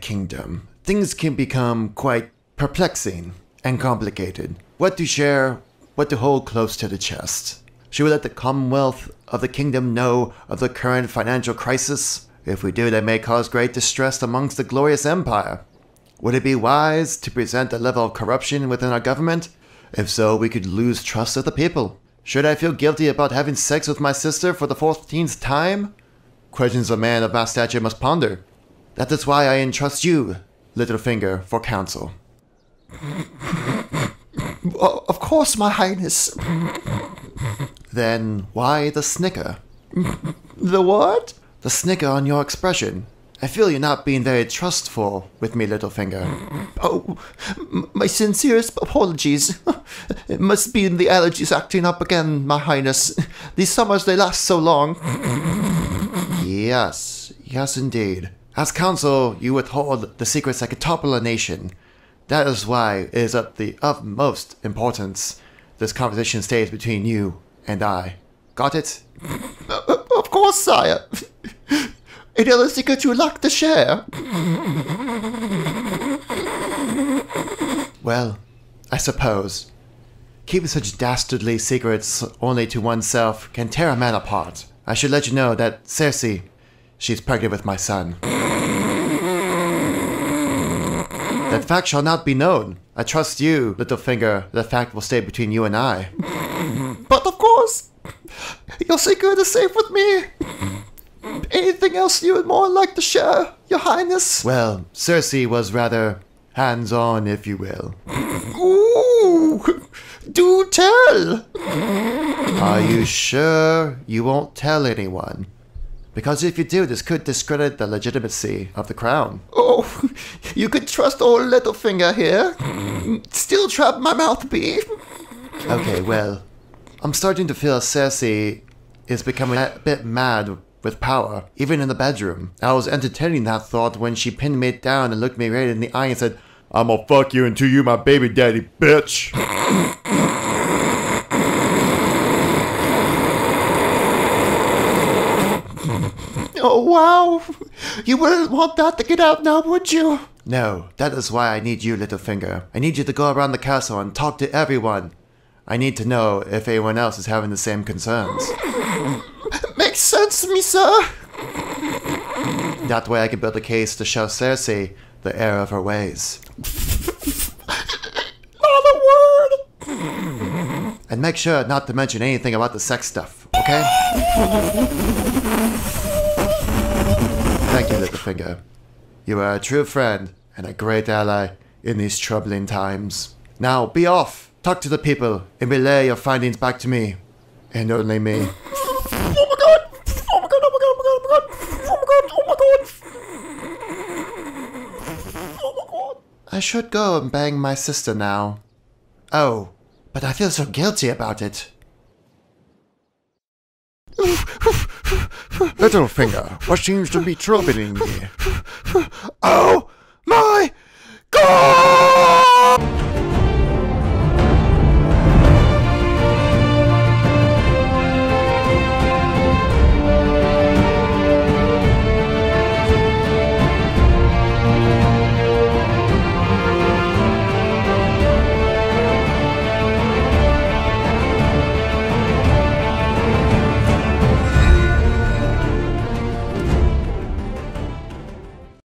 kingdom, things can become quite perplexing and complicated. What to share, what to hold close to the chest. Should we let the Commonwealth of the Kingdom know of the current financial crisis? If we do, that may cause great distress amongst the glorious empire. Would it be wise to present a level of corruption within our government? If so, we could lose trust of the people. Should I feel guilty about having sex with my sister for the fourteenth time? Questions a man of my stature must ponder. That is why I entrust you, Littlefinger, for counsel. Of course, my highness. Then why the snicker? The what? The snicker on your expression. I feel you're not being very trustful with me, Littlefinger. Oh, my sincerest apologies. It must be the allergies acting up again, my highness. These summers, they last so long. Yes, yes indeed. As counsel, you withhold the secrets that could topple a nation. That is why it is of the utmost importance this conversation stays between you and I. Got it? Of course, sire. Any other secret you'd like to share? Well, I suppose. Keeping such dastardly secrets only to oneself can tear a man apart. I should let you know that Cersei, she's pregnant with my son. That fact shall not be known. I trust you, Littlefinger. The fact will stay between you and I. But of course, your secret is safe with me. Anything else you would more like to share, your highness? Well, Cersei was rather hands on, if you will. Ooh, do tell. Are you sure you won't tell anyone? Because if you do, this could discredit the legitimacy of the crown. Oh, you could trust old Littlefinger here. Still trap my mouth be. Okay, well, I'm starting to feel Cersei is becoming a bit mad with power, even in the bedroom. I was entertaining that thought when she pinned me down and looked me right in the eye and said, I'ma fuck you until you my baby daddy, bitch. Oh, wow. You wouldn't want that to get out now, would you? No, that is why I need you, Littlefinger. I need you to go around the castle and talk to everyone. I need to know if anyone else is having the same concerns. Makes sense to me, sir. That way I can build a case to show Cersei the error of her ways. Not a word. And make sure not to mention anything about the sex stuff, okay? Thank you, Littlefinger. You are a true friend and a great ally in these troubling times. Now, be off! Talk to the people and relay your findings back to me. And only me. Oh my god. Oh my god, oh my god, oh my god, oh my god. Oh my god, oh my god. Oh my god. I should go and bang my sister now. Oh, but I feel so guilty about it. Littlefinger, what seems to be troubling me? Oh my!